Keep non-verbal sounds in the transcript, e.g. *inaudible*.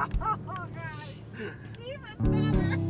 *laughs* Oh, Even better.